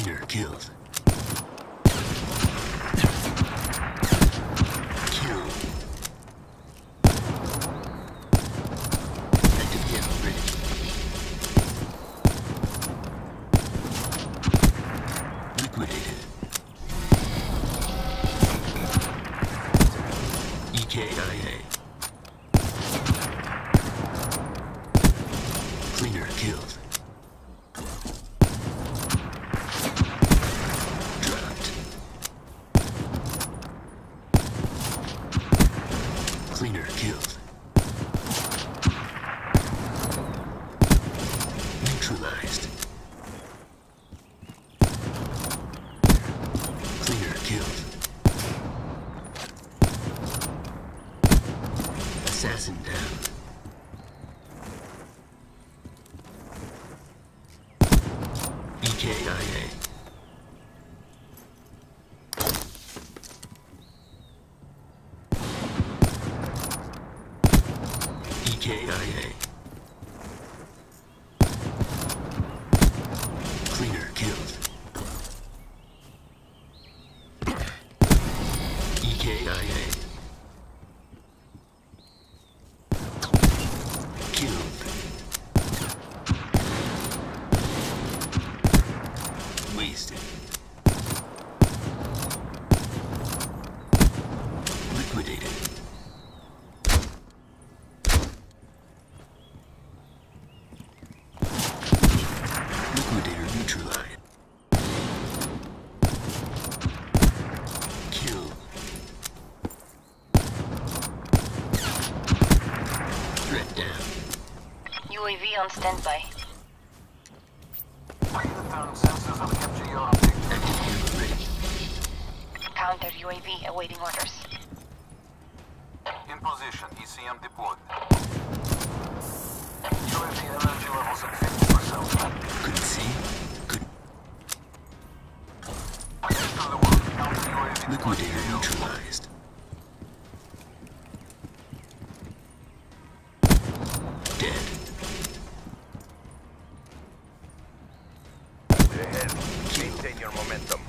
killed. Kill. Active camo ready. Liquidated. EKIA. Cleaner killed. Dropped. Cleaner killed. Neutralized. Assassin down. EKIA. EKIA. Cleaner killed. EKIA. Killed. Wasted. Liquidated. Liquidator neutralized. Kill. Threat down. UAV on standby. Predetermined sensors have captured your objective. Active camo ready. Counter UAV awaiting orders. In position. ECM deployed. Coordinator neutralized. Dead. Maintain your momentum.